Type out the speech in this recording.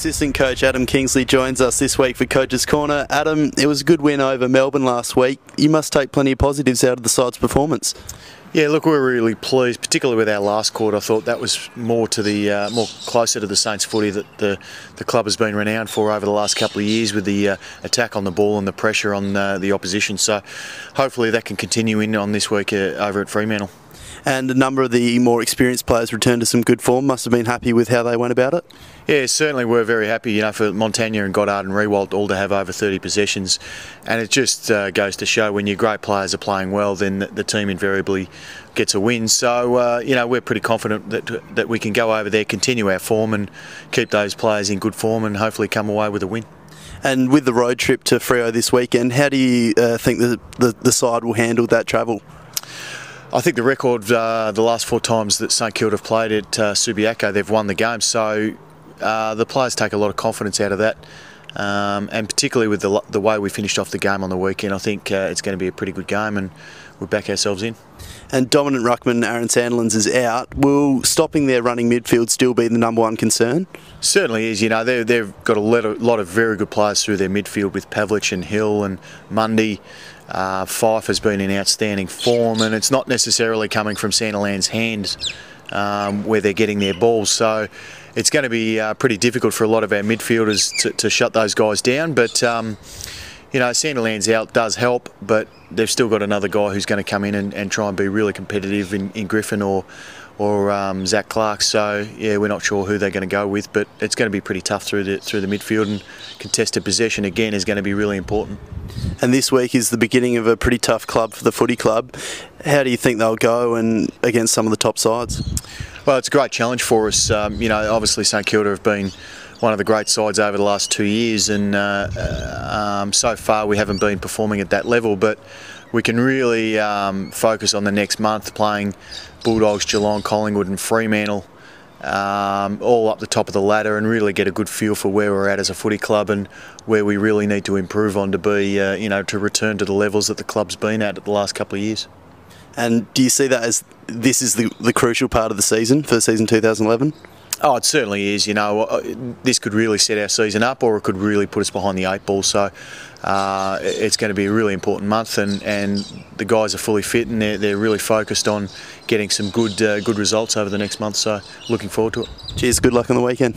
Assistant coach Adam Kingsley joins us this week for Coach's Corner. Adam, it was a good win over Melbourne last week. You must take plenty of positives out of the side's performance. Yeah, look, we are really pleased, particularly with our last quarter. I thought that was more to the uh, more closer to the Saints footy that the the club has been renowned for over the last couple of years, with the uh, attack on the ball and the pressure on uh, the opposition. So, hopefully, that can continue in on this week uh, over at Fremantle and a number of the more experienced players returned to some good form. Must have been happy with how they went about it. Yeah, certainly we're very happy. You know, for Montagna and Goddard and Riewoldt all to have over 30 possessions, and it just uh, goes to show when your great players are playing well, then the, the team invariably gets a win. So uh, you know, we're pretty confident that that we can go over there, continue our form, and keep those players in good form, and hopefully come away with a win. And with the road trip to Freo this weekend, how do you uh, think the, the, the side will handle that travel? I think the record, uh, the last four times that St Kilda have played at uh, Subiaco, they've won the game. So uh, the players take a lot of confidence out of that. Um, and particularly with the, the way we finished off the game on the weekend, I think uh, it's going to be a pretty good game and we'll back ourselves in. And dominant ruckman Aaron Sandilands is out. Will stopping their running midfield still be the number one concern? Certainly is. You know, they've got a lot, of, very good players through their midfield with Pavlich and Hill and Mundy. Uh, Fyfe has been in outstanding form, and it's not necessarily coming from Sandilands' hands um, where they're getting their balls. So it's going to be uh, pretty difficult for a lot of our midfielders to, to shut those guys down. But um, you know, Sandilands out does help, but they've still got another guy who's going to come in and, and try and be really competitive in, in Griffin or or um, Zac Clarke. So yeah, we're not sure who they're going to go with, but it's going to be pretty tough through the through the midfield and contested possession again is going to be really important. And this week is the beginning of a pretty tough club for the footy club. How do you think they'll go and against some of the top sides? Well, it's a great challenge for us. Um, you know, obviously St Kilda have been one of the great sides over the last two years, and uh, uh um, so far we haven't been performing at that level. But we can really um, focus on the next month playing Bulldogs, Geelong, Collingwood, and Fremantle. Um, all up the top of the ladder and really get a good feel for where we're at as a footy club and where we really need to improve on to be, uh, you know, to return to the levels that the club's been at at the last couple of years. And do you see that as this is the, the crucial part of the season for season 2011? Oh, it certainly is. You know, uh, this could really set our season up, or it could really put us behind the eight ball. So uh, it's going to be a really important month, and, and the guys are fully fit, and they're, they're really focused on getting some good uh, good results over the next month. So looking forward to it. Cheers. Good luck on the weekend.